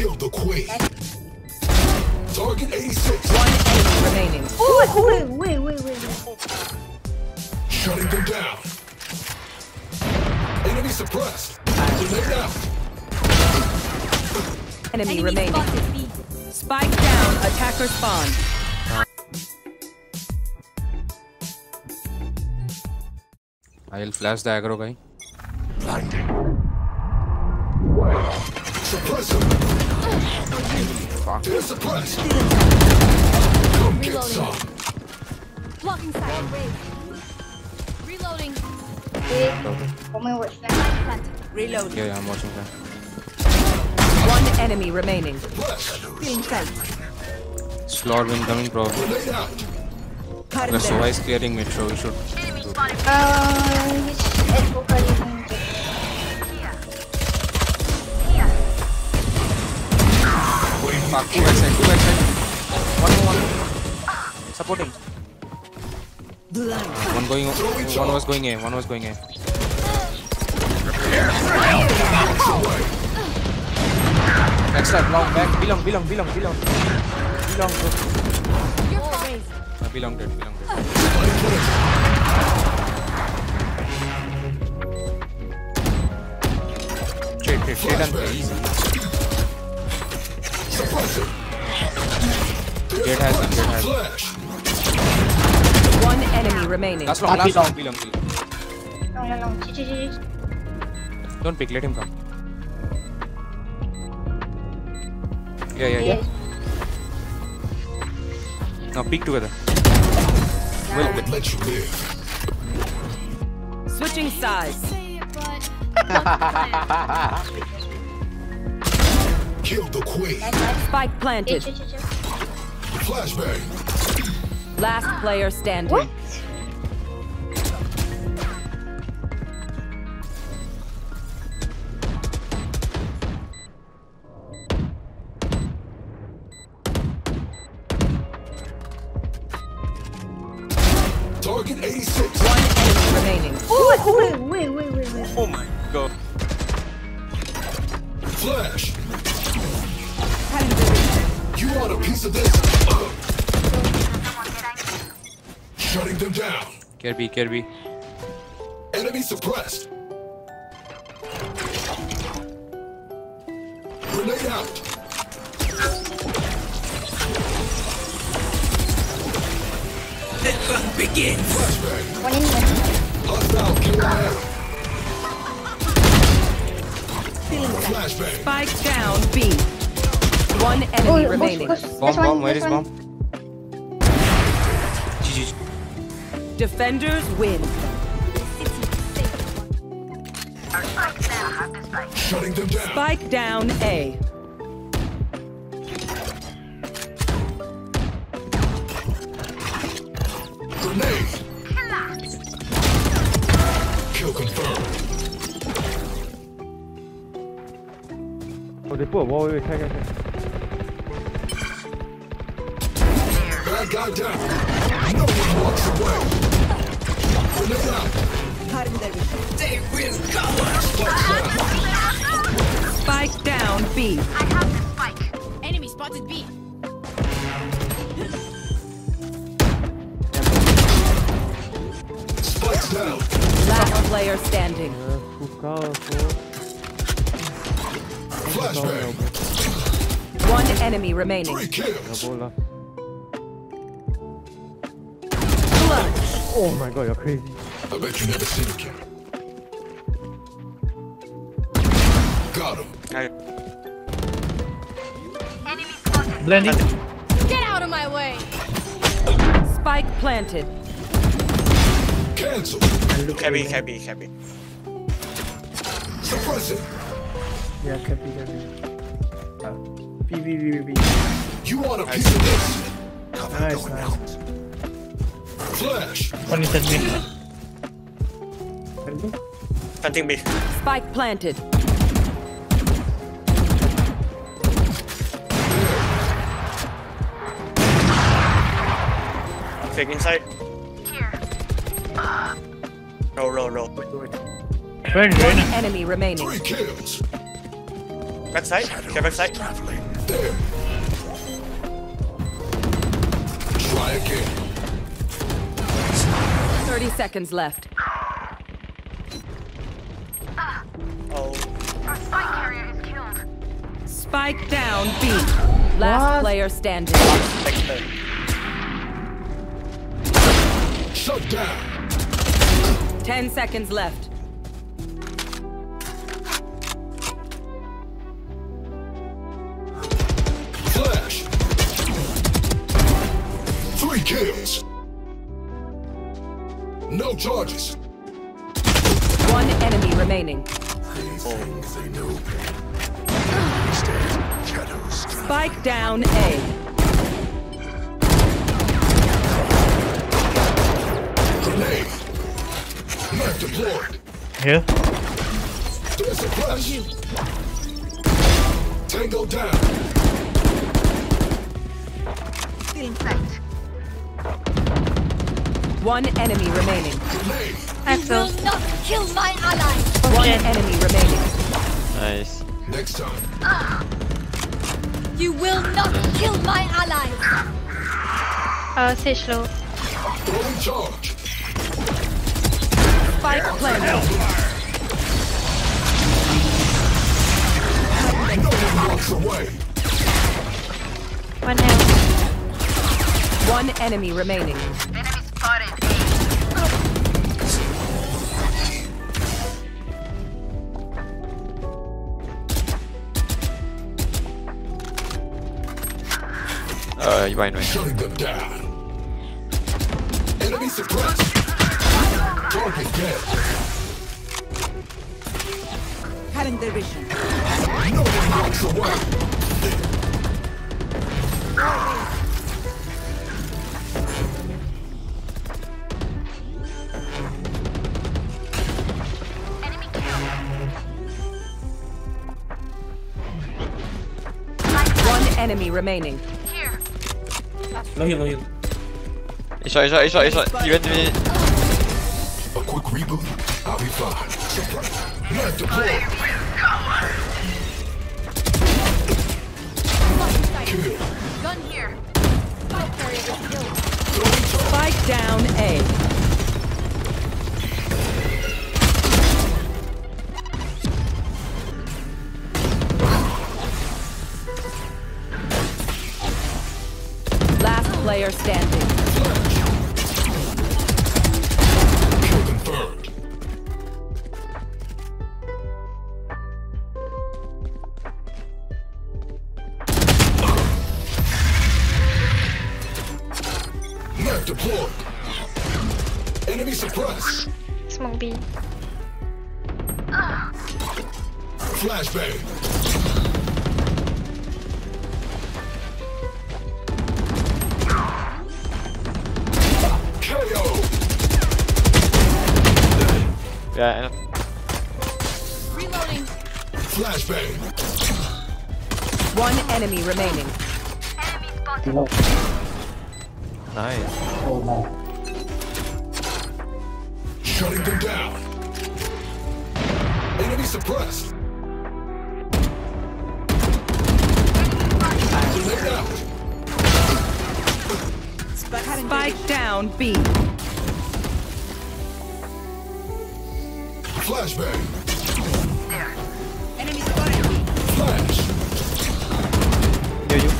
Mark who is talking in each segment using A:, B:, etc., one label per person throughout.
A: Kill the queen. Target 86.
B: One enemy remaining.
C: Wait, wait, wait, wait, wait.
A: Shutting them down. Enemy suppressed. Grenade out.
B: Enemy,
D: Enemy
B: remaining.
D: spotted B.
B: Spike down. Attacker spawn.
E: I'll flash the aggro guy.
A: Blinding. Suppress him. They're suppressed. Come get some.
D: Blocking side. Reloading.
C: Wait, come watch that.
D: Plant.
E: Yeah, yeah, I'm watching that.
B: One enemy remaining. Being felt.
E: Slot incoming probably.
A: Grenade out.
E: The Sova is clearing mid, so we should.
C: Uh,
E: two backside, two backside. One more, one. Supporting. One going, one was going A, one was going A. Backside, long, back, belong, belong, belong, belong. Belong, bro. Uh, belong dead, belong dead. Trade, trade, trade and easy.
A: Suppress.
E: Gate has one, gate has.
A: Flash.
B: One enemy remaining.
E: Last long, last long,
C: ch- ch- ch-
E: Don't pick, let him come. Yeah, yeah, yeah. Now peek together. Well,
A: would let you live.
B: Switching sides.
D: Say it, but
A: Kill the queen.
C: Nice, nice.
B: Spike planted.
A: Flashbang.
B: Last player standing.
C: What?
A: You want a piece of this? Shutting them down.
E: Care B, care B.
A: Enemy suppressed. Grenade out. Flashbang.
C: One in, one in.
A: Hostile killer. Flashbang.
B: Spike down B. One enemy
C: Oh, oh
B: remaining.
C: push.
E: Bomb,
C: This one,
E: bomb, where
C: this
E: is
C: one.
E: bomb? GG.
B: Defenders win.
A: Shutting them down.
B: Spike down A.
F: Oh, they put a wall. Wait, wait, tag.
A: Bad guy down. No one walks away. Open it up. They will.
B: Spike down, B. I have the spike.
D: Enemy spotted B.
A: Spike down.
B: Last player standing.
F: Uh,
A: Flashbang.
B: One enemy remaining.
A: Three kills.
F: 波啦。Oh my god, you're crazy.
A: I bet you never seen a cat. Got him.
G: Blending.
D: Get out of my way.
B: Spike planted.
A: Cancel.
G: Heavy, heavy, heavy.
A: Suppress it.
G: Yeah, copy, copy. Uh, B, B, B, B, B.
A: You want a piece of this? Cover
G: Nice,
A: going
G: nice.
A: out. Flash.
G: One is at me. Planting B.
B: Spike planted.
G: Fake inside. Roll, roll, roll.
B: One enemy remaining.
A: Three kills.
H: Backside. Okay, backside.
A: There. Try again.
B: 30 seconds left.
H: Uh, oh.
B: Spike down B. Last
G: What?
B: player standing.
H: Excellent.
A: Shut down.
B: 10 seconds left.
A: No charges.
B: One enemy remaining. Spike down A.
A: Grenade. Map deployed.
G: Here.
A: There's a flash. Tango down.
B: One enemy remaining.
A: Grenade.
C: Axel.
D: Will not kill my ally.
B: One enemy remaining.
E: Nice.
A: Next time.
D: You will not kill my ally.
C: Uh, Sage low.
A: Throwing charge.
B: Spike planted.
A: No one walks away.
C: One health.
B: One enemy remaining.
E: You might know.
A: Shutting them down. Enemy suppressed. Target dead. No one walks away.
B: One enemy remaining.
G: No heal, no heal.
E: A shot, a shot, a shot, a shot. You went to me.
A: A quick reboot. I'll be fine. Suppress. Deployed.
D: Gun here. Spike carrier is killed.
A: Throwing charge.
B: Spike down
A: Flashbang. KO.
E: Yeah, I know.
D: Reloading.
A: Flashbang.
B: One enemy remaining.
E: Nice.
A: Shutting them down. Enemy suppressed.
B: Spike down B.
A: Flashbang. There. Enemy spotted B. Flash.
E: Near you.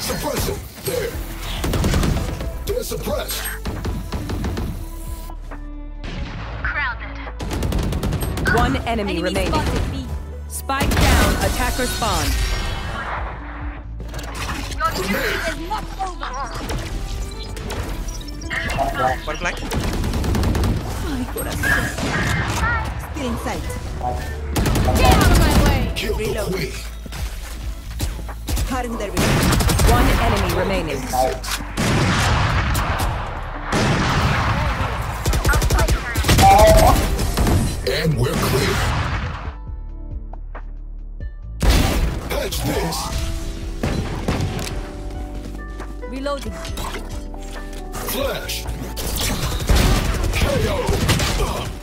A: Suppressing. There. They're suppressed. Crowded.
B: One enemy,
D: Enemy
B: remaining.
D: spotted B.
B: Spike down. Attacker spawn.
A: Grenade.
D: Is not over.
H: One.
D: Get out of my way.
A: Kill the queen.
B: One enemy remaining.
A: And we're clear.
B: Reloading.
A: Flash. KO.